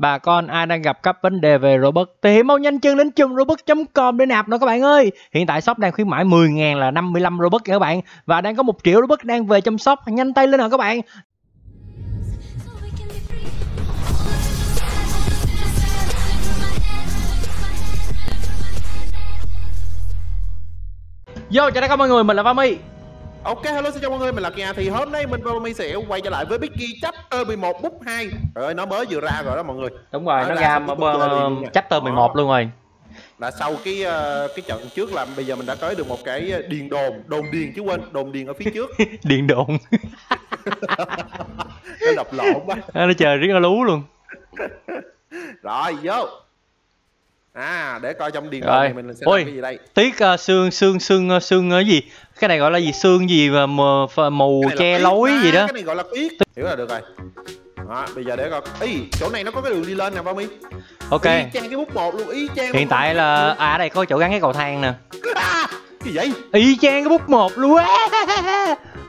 Bà con ai đang gặp các vấn đề về Robux thì mau nhanh chân đến chung robux.com để nạp nữa các bạn ơi. Hiện tại shop đang khuyến mãi 10.000 là 55 Robux các bạn và đang có 1 triệu Robux đang về trong shop. Nhanh tay lên nào các bạn. Yo, chào tất cả mọi người, mình là Vami. Ok, hello xin chào mọi người, mình là Kia Thì hôm nay mình và Mi sẽ quay trở lại với Bicky Chapter 11 Book 2 Trời ơi, nó mới vừa ra rồi đó mọi người. Đúng rồi, Nói nó ra mà chapter 11 luôn rồi. Là sau cái ờ, cái trận trước là bây giờ mình đã tới được một cái ờ, điền đồn Đồn điền chứ quên, đồn điền ở phía trước. Điện độn. Nó đập lộn quá. Nó trời rất là lú luôn. Rồi, vô À, để coi trong điền Rồi. này mình sẽ Ôi. làm cái gì đây Tiếc uh, xương xương xương uh, xương cái gì? Cái này gọi là gì? Xương gì mà mù, phờ- mù che lối mà, gì đó. Cái này gọi là tuyết Hiểu là được rồi đó, bây giờ để coi Ý, chỗ này nó có cái đường đi lên nè Vami Ok. Y chang cái bút một luôn, y chang Hiện tại là à đây có chỗ gắn cái cầu thang nè. à, Cái gì vậy? Y chang cái bút một luôn á.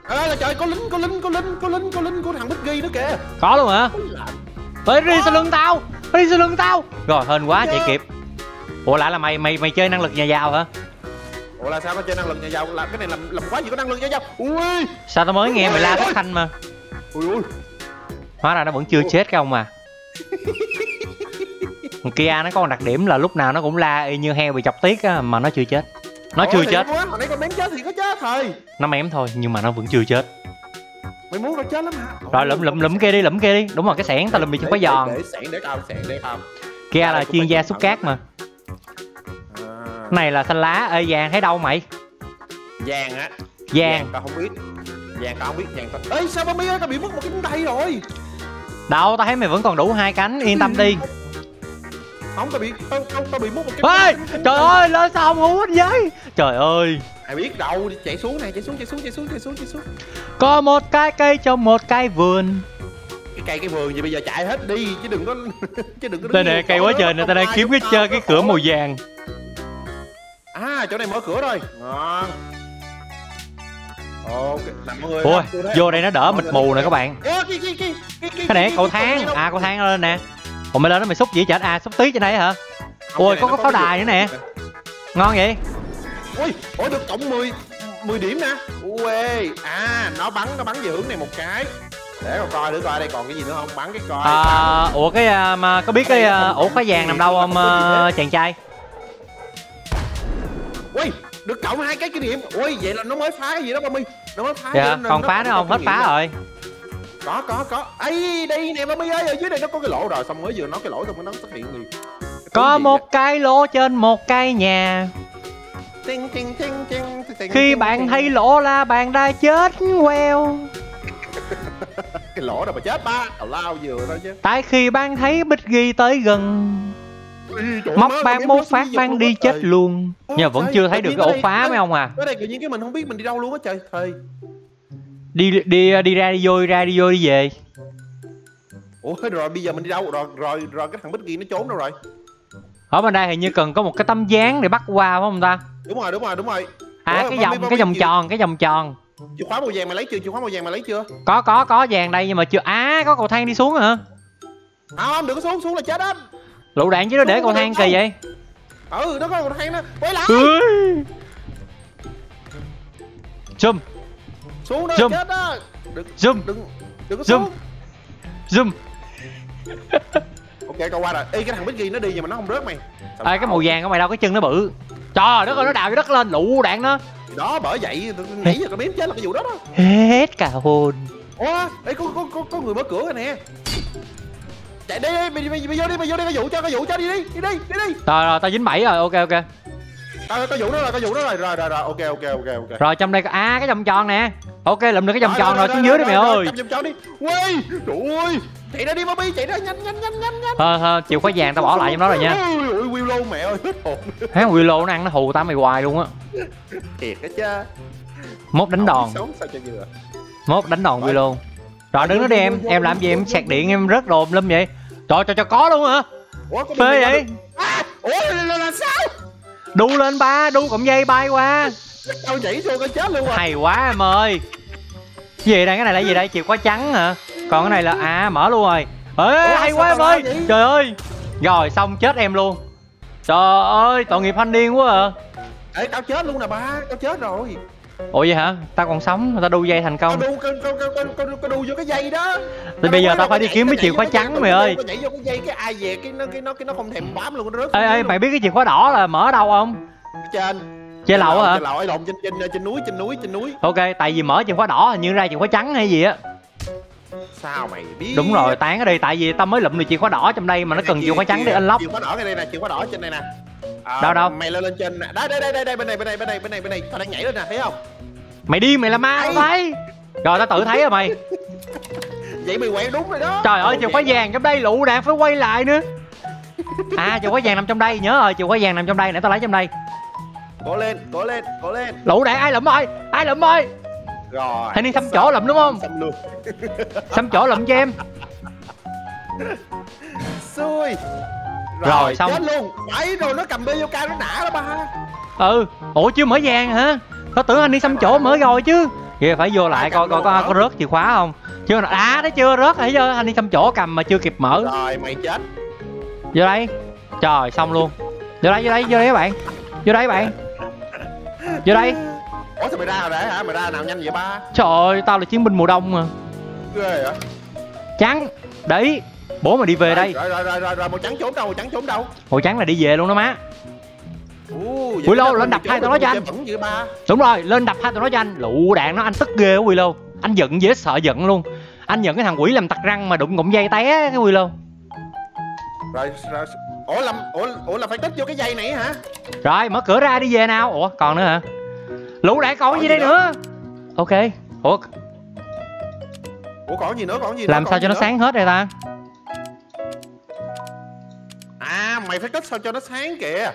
Là trời có lính có lính có lính có lính có lính của thằng Biggie nữa kìa Có luôn hả? Tới đi sau lưng tao. Đi sau lưng tao. Rồi hên quá chạy kịp. Ủa lại là mày mày mày chơi năng lực nhà giàu hả? Ủa là sao nó chơi năng lực nhà giàu làm cái này làm làm quá gì có năng lực nhà giàu ui Sao tao mới nghe mày la phát thanh mà. ui ui Hóa ra nó vẫn chưa chết cái ông mà. Kia nó có một đặc điểm là lúc nào nó cũng la y như heo bị chọc tiết á mà nó chưa chết. Nó Ủa, chưa chết, quá, hồi nãy con ném chết thì có chết thôi nó mém thôi nhưng mà nó vẫn chưa chết. mày muốn nó chết lắm hả Rồi lụm lụm lụm kia đi, lụm kia đi. Đúng rồi cái xẻng tao lụm bị không có giòn. để sẹn để không sẹn để không Kia là chuyên gia xúc cát mà. Này là xanh lá, ê vàng thấy đâu mày? vàng á Vàng. tao không biết vàng tao không biết vàng tao ê sao ba mi ơi tao bị mất một cái cánh tay rồi Đâu tao thấy mày vẫn còn đủ hai cánh, yên tâm đi. không tao bị tao tao, tao bị mất một cái Ê, trời ơi, lên sao không hú hết giấy. Trời ơi, ai biết đâu chạy xuống này chạy xuống chạy xuống chạy xuống chạy xuống chạy xuống có một cái cây trong một cái vườn. cái cây cái vườn gì bây giờ chạy hết đi chứ đừng có chứ đừng có Đây nè, cây quá trời nè, tao đang kiếm cái chơi cái cửa màu vàng. À chỗ này mở cửa rồi ngon ok Ôi, vô đây nó đỡ mịt mù nè các bạn. Cái cái cái cái cái Cái này cầu thang, à cầu thang lên nè. Ủa mày lên đó mày xúc gì chả à xúc tí trên đây hả? Ôi, cái có có pháo đài nữa nè. Ngon vậy? ui ôi được cộng 10 10 điểm nè ui à nó bắn nó bắn về hướng này một cái để con coi thử coi đây còn cái gì nữa không bắn cái coi À, ủa cái à, mà có biết cái à, ổ khóa vàng nằm đâu không à, chàng trai? Ui được cộng hai cái kinh nghiệm ui vậy là nó mới phá cái gì đó ba mi nó mới phá Dạ, còn nó phá nữa không? Hết phá rồi. có có có. Ấy đây nè ba mi ơi ở dưới này nó có cái lỗ rồi. Xong mới vừa nói cái lỗ xong nó xuất hiện gì Có một cái lỗ trên một cái nhà. Khi bạn thấy lỗ là bạn đã chết queo. cái lỗ đâu mà chết ba. Tào lao vừa thôi chứ. Tại khi bạn thấy bích ghi tới gần Móc một xuống phát luôn đi á, chết trời. luôn. Mà vẫn trời, chưa thấy được cái ổ khóa mấy ông à? Ở đây tự nhiên cái mình không biết mình đi đâu luôn á trời thời Đi đi đi ra đi vô đi ra đi vô đi về. Ủa rồi bây giờ mình đi đâu? Rồi rồi rồi cái thằng Bích kia nó trốn đâu rồi? Ở bên đây hình như cần có một cái tấm dáng để bắt qua phải không ta? Đúng rồi đúng rồi đúng rồi. À Ủa, cái vòng cái vòng tròn cái vòng tròn. Chìa khóa màu vàng mày lấy chưa? Chìa khóa màu vàng mày lấy chưa? Có có có vàng đây nhưng mà chưa À có cầu thang đi xuống hả? À không đừng có xuống xuống là chết á Lựu đạn chứ nó để cầu thang kỳ vậy. Ừ nó có một thang đó. Quay lại. Zoom. Xuống đó Zoom. chết đó. Đừng zoom. đừng đừng có Zoom. xuống. Zoom. Ok câu qua rồi. Ê cái thằng Bích kia nó đi nhưng mà nó không rớt mày. Sao à, cái màu vàng của mày đâu cái chân nó bự. Trời đất ơi nó đào cái đất lên lựu đạn nó. Đó bởi vậy nghĩ giờ có đếm chết là cái vụ đó đó. Hết cả hồn. Ủa Ê có, có, có, có người mở cửa rồi nè Chạy đi đi mày, mày, mày vô đi mày vô đi cái vụ cho cái vụ cho đi đi đi đi đi đi. Rồi rồi tao dính bẫy rồi ok ok. Tao có vụ đó rồi có vụ đó rồi rồi rồi rồi ok ok ok ok. Rồi trong đây có- à cái vòng tròn nè. Ok lụm được cái vòng tròn rồi xuống dưới đi mày ơi. vòng tròn đi. Quay Trời ơi. Chạy ra đi Bobby chạy ra nhanh nhanh nhanh nhanh nhanh. Thôi thôi chịu khóa vàng tao bỏ lại trong đó rồi nha. Ôi Willow mẹ ơi hết hồn. Hán Willow nó ăn nó hù tao mày hoài luôn á. Thiệt á chứ Mốt đánh đòn. Mốt đánh đòn. Willow. Rồi đứng đó đi em. Em làm gì em sạc điện em rớt đồ lâm vậy Trời trời trời có luôn hả? Ủa có Phê vậy? À Ủa là, là, sao? Đu lên ba Đu cọng dây bay qua. Tao nhảy vô cái chết luôn rồi Hay quá em ơi. Gì đây? Cái này là gì đây? Chìa khóa trắng hả? Còn cái này là à mở luôn rồi. Ê Ủa, hay quá em ơi. trời ơi. Rồi xong chết em luôn. Trời ơi tội nghiệp thanh niên quá à. Ê tao chết luôn nè ba. Tao chết rồi ủa vậy hả? Tao còn sống tao đu dây thành tao công đu tao tao tao tao tao đu vô cái dây đó. Thì bây giờ tao phải đi kiếm cái chìa khóa trắng mày ơi. nhảy vô cái dây cái ai về cái nó cái nó cái nó không thèm bám luôn nó rớt ê ê mày biết cái chìa khóa đỏ là mở đâu không? Trên. Trên lầu hả? trên lầu ấy lộn trên trên trên núi trên núi trên núi. Ok tại vì mở chìa khóa đỏ hình như ra chìa khóa trắng hay gì á. Sao mày biết? Đúng rồi tán ở đây tại vì tao mới lụm được chìa khóa đỏ trong đây mà nó cần chìa khóa trắng để unlock. chìa khóa đỏ ngay đây nè chìa khóa đỏ trên đây nè. À, Đâu, đâu? mày lên lên trên nè. Đây đây đây đây đây bên này bên này bên này bên này bên này. Tao đang nhảy lên nè thấy không mày đi mày là ma tao thấy? Rồi tao tự thấy rồi mày. Vậy mày quẹo đúng rồi đó. Trời ơi chìa khóa vàng trong đây lụ đạn phải quay lại nữa. À chìa khóa vàng nằm trong đây nhớ rồi chìa khóa vàng nằm trong đây nãy tao lấy trong đây. Cố lên cố lên cố lên. Lụ đạn ai lụm ơi ai lụm ơi rồi. Thanh niên xăm chỗ lụm đúng không? Xăm luôn. Xăm chỗ lụm cho em. Xui. Rồi, xong. chết luôn. Phải rồi nó cầm bê vô cao nó nã đó ba. Ừ. Ủa chưa mở vàng hả tao tưởng anh đi xăm chỗ mở rồi chứ? Vậy phải vô lại coi coi có, có rớt chìa khóa không? Chưa à thấy chưa rớt thấy chưa? Anh đi xăm chỗ cầm mà chưa kịp mở. Rồi mày chết. Vô đây. Trời xong luôn. Vô đây vô đây vô đây các bạn. Vô đây các bạn. Vô đây. Ủa sao mày ra rồi đấy hả? Mày ra nào nhanh vậy ba? Trời ơi tao là chiến binh mùa đông mà. Ghê vậy. Trắng. Đấy. Bố mà đi về đây. rồi rồi rồi rồi rồi màu trắng trốn đâu màu trắng trốn đâu? Màu trắng là đi về luôn đó má Nó lâu, không lên đập hai được nói cho anh. đúng rồi lên đập hai tụi nó cho anh. Lụ đạn nó anh tức ghê quá Willow. Anh giận dễ sợ giận luôn. Anh giận cái thằng quỷ làm tặc răng mà đụng cụm dây té cái Willow. Rồi rồi ủa làm ủa ủa là phải tích vô cái dây này hả? Rồi mở cửa ra đi về nào. Ủa còn nữa hả? Lũ đạn còn gì đây nữa? ok. Ủa ủa còn gì nữa còn gì nữa làm sao cho nó sáng hết đây ta? À mày phải tích sao cho nó sáng kìa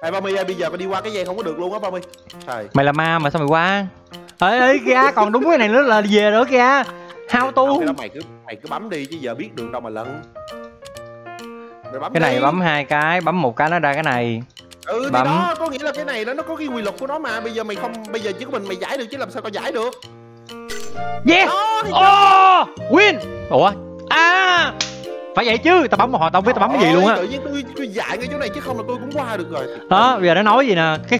Ê ba mi ơi bây giờ con đi qua cái dây không có được luôn á ba mi Trời. Mày là ma mà sao mày qua? Ê ê kìa còn đúng cái này nữa là về nữa kìa cái đó mày cứ mày cứ bấm đi chứ giờ biết đường đâu mà lận. Mày bấm cái này đi. bấm hai cái bấm một cái nó ra cái này. Ừ thì bấm. đó có nghĩa là cái này nó nó có cái quy luật của nó mà. Bây giờ mày không bây giờ chỉ có mình mày giải được chứ làm sao tao giải được? Yes đó thì oh win. Ủa? À phải vậy chứ tao bấm một hồi tao không biết tao bấm cái gì luôn á. tự nhiên tôi tôi giải ngay chỗ này chứ không là tôi cũng qua được rồi. Đó bây giờ nó nói gì nè cái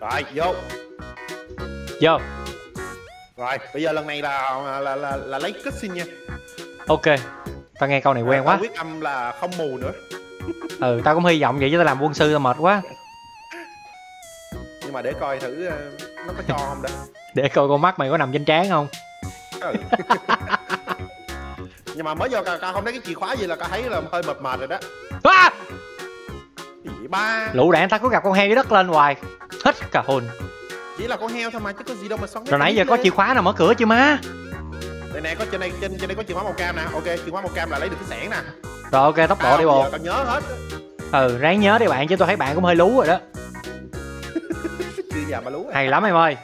rồi vô. Vô. Rồi bây giờ lần này là là là, là, là lấy cutscene nha. Ok tao nghe câu này quen Tao quá. quyết âm là không mù nữa. Ừ tao cũng hy vọng vậy chứ tao làm quân sư tao mệt quá. Nhưng mà để coi thử ờ, nó có cho không đã để coi con mắt mày có nằm trên trán không. Ừ. nhưng mà mới vô ca, ca không thấy cái chìa khóa gì là ca thấy là hơi mệt mệt rồi đó. À! Gì ba? Lũ đạn tao có gặp con heo dưới đất lên hoài hết cả hồn. Chỉ là con heo thôi mà chứ có gì đâu mà xoắn rồi nãy giờ có chìa khóa nào mở cửa chưa má đây nè có trên đây trên trên đây có chìa khóa màu cam nè. Ok chìa khóa màu cam là lấy được cái xẻng nè. Rồi ok tốc độ Tao đi giờ tao nhớ hết. Ừ ráng nhớ đi bạn chứ tôi thấy bạn cũng hơi lú rồi đó. Chưa giờ mà lú à. hay lắm em ơi.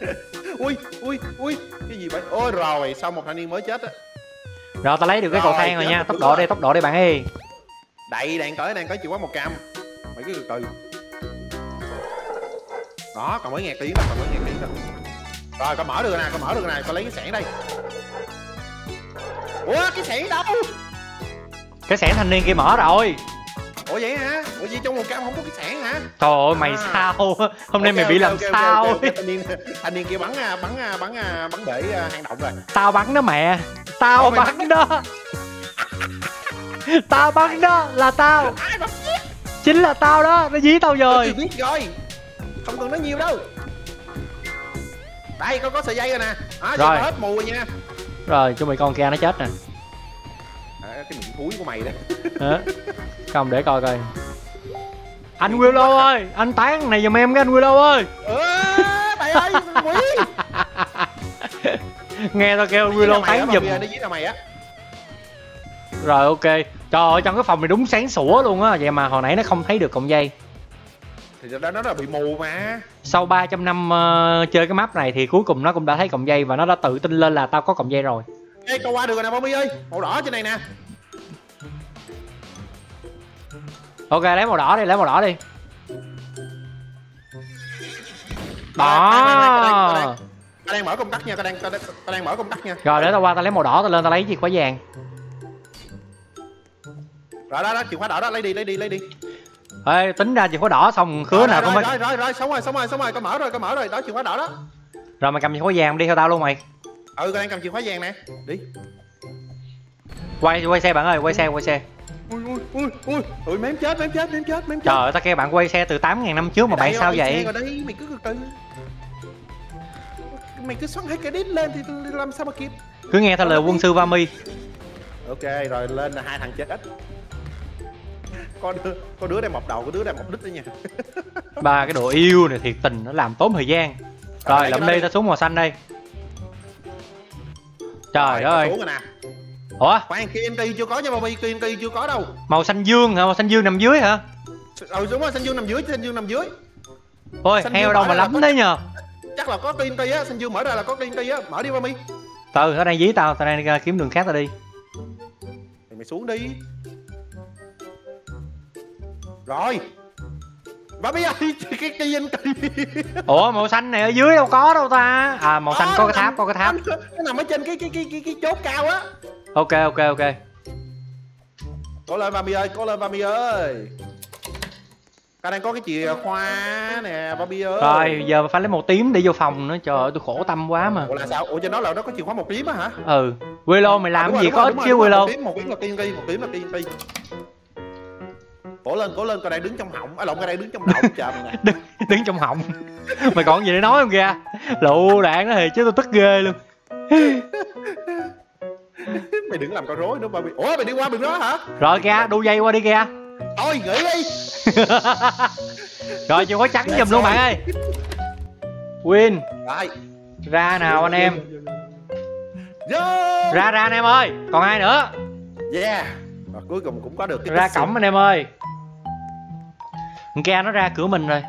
Ui ui ui cái gì vậy? Ôi rồi sau một thanh niên mới chết á. Rồi tao lấy được cái cầu Rồi, thang rồi nha. tốc độ rồi. đi tốc độ đi bạn ơi. Đậy đang tới đang tới chìa khóa màu cam. Mày cứ từ từ đó còn mới nghe tiếng đó còn mới nghe tiếng đó. Rồi con mở được rồi nè con mở được rồi nè con lấy cái xẻng đây. Ủa cái xẻng đâu? Cái xẻng thanh niên kia mở rồi. Ủa vậy hả? Ủa gì trong màu cam không có cái xẻng hả? Trời ơi mày À. sao? Hôm nay Ok, mày bị ok, làm ok, ok, sao? ok, ok. thanh niên thanh niên kia bắn à, bắn à, bắn bắn bể hang động rồi. Tao bắn đó mẹ. Tao Ủa, mày bắn đó. Tao bắn đó là tao. Bắn chính là tao đó. Nó dí tao rồi rồi. biết rồi không cần nói nhiều đâu. Đây con có sợi dây rồi nè. À, Rồi. hết mù rồi nha. Rồi cho mày con kia nó chết nè. À, cái miệng thúi của mày đó. Hả? không để coi coi. Anh Willow ơi anh tán này giùm em cái anh Willow ơi. Ơ trời ơi quỷ. Nghe tao kêu Willow mày tán giùm. mày rồi ok. Trời ơi trong cái phòng này đúng sáng sủa luôn á. Vậy mà hồi nãy nó không thấy được cọng dây thì đó nó là bị mù mà sau 300 năm ờ, chơi cái map này thì cuối cùng nó cũng đã thấy cọng dây và nó đã tự tin lên là tao có cọng dây rồi Ê, câu qua được rồi nè Bobby ơi màu đỏ trên này nè ok lấy màu đỏ đi lấy màu đỏ đi đang- tao đang- đó đang- mở công tắc nha tao đang tao đang, tao đang mở công tắc nha rồi để tao qua tao lấy màu đỏ tao lên tao lấy chìa khóa vàng rồi đó đó chìa khóa đỏ đó lấy đi lấy đi lấy đi ê tính ra chìa khóa đỏ xong khứa rồi, nào rồi, cũng rồi, phải rồi rồi rồi xong rồi xong rồi xong rồi tao mở rồi tao mở rồi đó chìa khóa đỏ đó. Rồi mày cầm chìa khóa vàng đi theo tao luôn mày. Ừ tao đang cầm chìa khóa vàng nè đi. Quay quay xe bạn ơi quay xe quay xe. Ui ui ui ui ui mém chết mém chết mém chết mém chết. Trời ơi tao kêu bạn quay xe từ 8.000 năm trước mà bạn sao vậy? đấy mày cứ từ mày cứ xoắn hai cái đít lên thì làm sao mà kịp. Cứ nghe theo lời quân sư Vami. Ok rồi lên là hai thằng chết ít có đứa có đứa đang mọc đầu có đứa đang mọc đít đấy nha. Ba cái độ yêu này thiệt tình nó làm tốn thời gian. Rồi cái đó đi. tao xuống màu xanh đây trời Rồi, ơi. rồi ủa? Khoan TNT chưa có nha Bobby TNT chưa có đâu. Màu xanh dương hả? Màu xanh dương nằm dưới hả? Ừ đúng rồi xanh dương nằm dưới xanh dương nằm dưới. Ôi Xanh heo đâu mà lắm đấy nhờ. chắc là có TNT á xanh dương mở ra là có TNT á. Mở đi Bobby. Từ nó đang dí tao tao đang đi kiếm đường khác tao đi. Thì mày xuống đi rồi. Bobby ơi cái TNT ủa màu xanh này ở dưới đâu có đâu ta? À màu xanh có cái tháp có cái tháp. nó, nó nằm ở trên cái cái cái cái, cái chốt cao á. Ok ok ok. Cố lên Bobby ơi cố lên Bobby ơi. Ta đang có cái chìa khóa nè Bobby ơi. Rồi giờ phải lấy màu tím để vô phòng nữa. Trời ơi tôi khổ tâm quá mà. Ủa là sao? Ủa trên đó là nó có chìa khóa một tím á hả? Ừ. Willow mày À, làm đúng gì rồi, có rồi, chứ đúng rồi, Willow? một tím một tím là TNT một tím là TNT cố lên cố lên con đang đứng trong họng. À lộn con đang đứng trong động chờ mày nè đứng đứng trong họng. Mày còn gì để nói không kìa lụ đạn đó thì chứ tôi tức ghê luôn. Mày đừng làm con rối nữa Bobby ủa mày đi qua bên đó hả? Rồi kìa đu dây qua đi kìa thôi nghỉ đi. Rồi chịu khóa trắng giùm luôn bạn ơi. Win. Rồi ra nào anh em. Ra ra anh em ơi. Còn ai nữa? Yeah. Và cuối cùng cũng có được cái ra cổng anh em ơi Kia nó ra cửa mình rồi.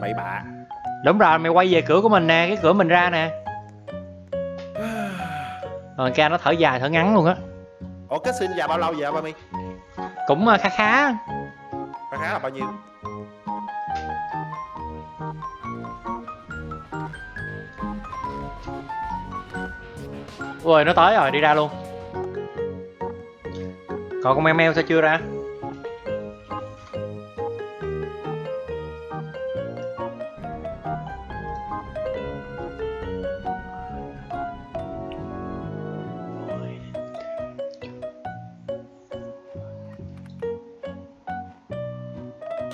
Bậy bạ. Đúng rồi mày quay về cửa của mình nè cái cửa mình ra nè. Rồi ca nó thở dài thở ngắn luôn á. Ủa kết xin già bao lâu vậy Bobby cũng ờ, khá khá. Khá khá là bao nhiêu? Ui nó tới rồi đi ra luôn. Còn con meo meo sao chưa ra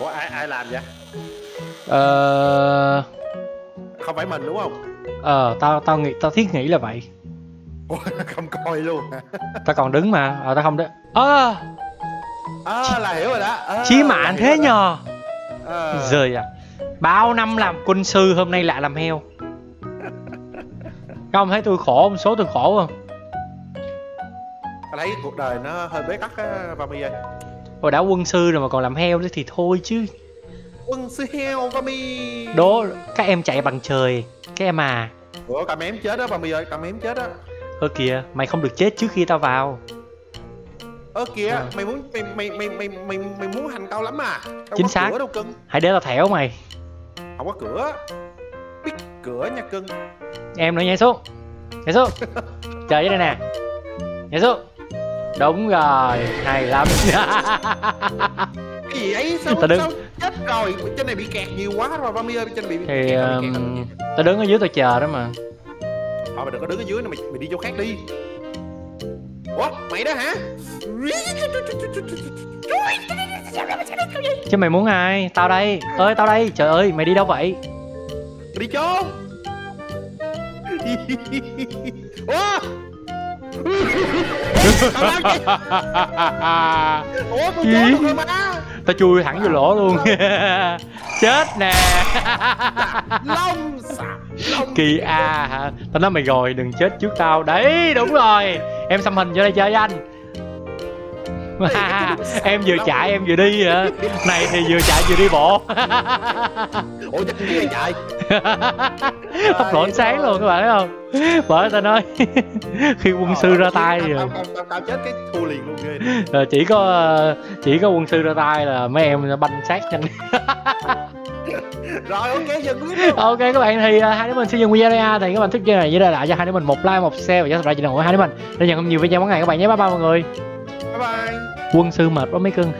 ủa ai ai làm vậy? Ờ. Không phải mình đúng không? Ờ tao tao nghĩ tao thiết nghĩ là vậy. Ủa không coi luôn tao còn đứng mà ờ tao không đứng ơ à, là hiểu rồi đó. À, chí mạng thế rồi nhờ. À, rời à. Bao năm làm quân sư hôm nay lại làm heo. Các ông thấy tôi khổ không số tôi khổ không? Tao thấy cuộc đời nó hơi bế tắc á Vami ơi hồi đã quân sư rồi mà còn làm heo nữa thì thôi chứ. Quân sư heo Vami đố các em chạy bằng trời các em à. Ủa cầm em chết đó Vami ơi cầm em chết đó ơ kìa mày không được chết trước khi tao vào. Ơ kìa Ờ. mày muốn mày mày mày mày mày, mày muốn hành tao lắm à? Đâu Chính xác. cửa đâu cưng. Hãy để tao thẻo mày. Không có cửa. Biết cửa nha cưng. Em nữa nhảy xuống. Nhảy xuống. Chờ dưới đây nè. Nhảy xuống đúng rồi hay lắm. Cái gì ấy? Sao, Tao đứng- sao chết rồi? Trên này bị kẹt nhiều quá rồi Vami ơi trên này bị thì bị kẹt bị um, tao đứng ở dưới tao chờ đó mà. Thôi mày đừng có đứng ở dưới nữa mày mày đi chỗ khác đi. Ủa mày đó hả? Chứ mày muốn ai? Tao đây. Ơi tao đây. Trời ơi mày đi đâu vậy? Mày đi trốn ủa. Ủa tôi được rồi mà tao chui thẳng vô lỗ luôn. Chết nè. Lông kỳ a hả? Tao nói mày rồi đừng chết trước tao. Đấy đúng rồi. Em xăm hình vô đây chơi với anh em vừa chạy em vừa đi hả? Này thì vừa chạy vừa đi bộ. Ủa chắc này chạy. Tốc độ ánh sáng luôn các bạn thấy không? Bởi tao nói khi quân sư ra tay rồi. tao, tao, tao, tao chết cái thua liền luôn ghê. Ờ, chỉ có chỉ có quân sư ra tay là mấy em banh sát nhanh. Rồi ok luôn ok các bạn thì uh, hai đứa mình sẽ dừng video đây ha thì các bạn thích video này nhớ để lại cho hai đứa mình một like một share và subscribe channel của hai đứa mình. Để nhận nhiều video mỗi ngày các bạn nhé. Bye bye mọi người bye bye. Quân sư mệt quá mấy cưng.